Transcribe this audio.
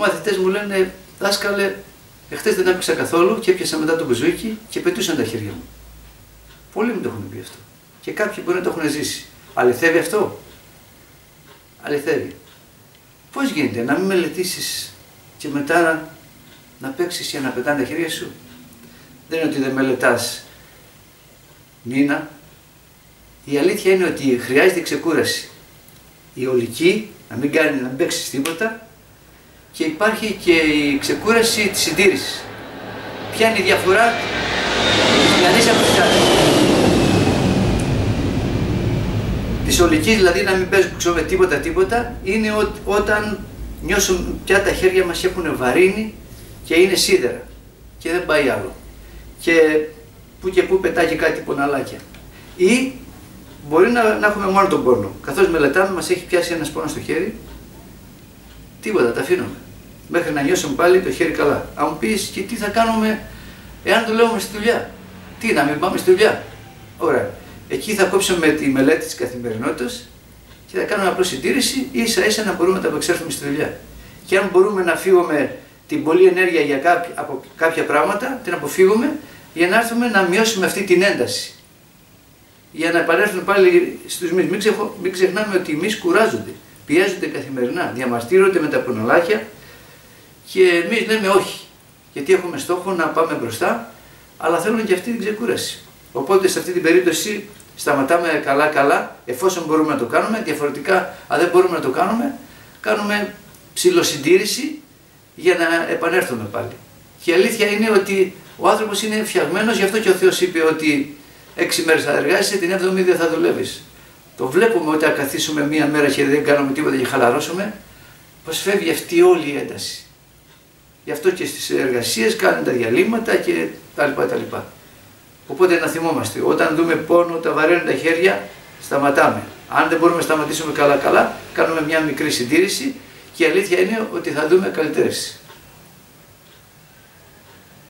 Μαθητές μου λένε δάσκαλε, εχθές δεν άκουσα καθόλου και έπιασα μετά το μπουζούκι και πετούσαν τα χέρια μου. Πολλοί μου το έχουν πει αυτό. Και κάποιοι μπορεί να το έχουν ζήσει. Αληθεύει αυτό; Αληθεύει. Πώς γίνεται να μην μελετήσεις και μετά να, να παίξεις για να πετάνε τα χέρια σου; Δεν είναι ότι δεν μελετάς μήνα. Η αλήθεια είναι ότι χρειάζεται ξεκούραση. Η ολική, να μην, κάνει, να μην παίξεις τίποτα και υπάρχει και η ξεκούραση της συντήρησης. Ποια είναι η διαφορά της από τις άλλες; Της ολικής δηλαδή να μην παίζουμε τίποτα τίποτα είναι ό, όταν νιώσουμε πια τα χέρια μας έχουν βαρύνει και είναι σίδερα και δεν πάει άλλο. Και που και που πετάει κάτι ποναλάκια. Ή μπορεί να, να έχουμε μόνο τον πόνο. Καθώς μελετάμε μας έχει πιάσει ένας πόνος στο χέρι Τίποτα, τα αφήνουμε. Μέχρι να νιώσουμε πάλι το χέρι καλά. Αν μου πεις και τι θα κάνουμε εάν δουλεύουμε στη δουλειά; Τι, να μην πάμε στη δουλειά; Ωραία. Εκεί θα κόψουμε τη μελέτη της καθημερινότητας και θα κάνουμε απλώς συντήρηση ή ίσα ίσα να μπορούμε να τα απεξέλθουμε στη δουλειά. Και αν μπορούμε να φύγουμε την πολλή ενέργεια για κάποια, από κάποια πράγματα, την αποφύγουμε για να έρθουμε να μειώσουμε αυτή την ένταση. Για να επανέλθουν πάλι στους μυς. Μην, μην ξεχνάμε ότι οι μυς κουράζονται πιέζονται καθημερινά, διαμαρτύρονται με τα πονολάκια και εμείς λέμε όχι. Γιατί έχουμε στόχο να πάμε μπροστά, αλλά θέλουν και αυτή την ξεκούραση. Οπότε σε αυτή την περίπτωση σταματάμε καλά-καλά, εφόσον μπορούμε να το κάνουμε. Διαφορετικά, αν δεν μπορούμε να το κάνουμε, κάνουμε ψηλοσυντήρηση για να επανέλθουμε πάλι. Και η αλήθεια είναι ότι ο άνθρωπος είναι φτιαγμένος, γι' αυτό και ο Θεός είπε ότι έξι μέρες θα εργάζεσαι, την έβδομη δεν θα δουλεύεις. Το βλέπουμε όταν καθίσουμε μία μέρα και δεν κάνουμε τίποτα και χαλαρώσουμε, πως φεύγει αυτή όλη η ένταση. Γι' αυτό και στις εργασίες κάνουν τα διαλύματα και τα λοιπά τα λοιπά. Οπότε να θυμόμαστε, όταν δούμε πόνο, τα βαραίνουν τα χέρια, σταματάμε. Αν δεν μπορούμε να σταματήσουμε καλά καλά, κάνουμε μια μικρή συντήρηση και η αλήθεια είναι ότι θα δούμε καλύτερες.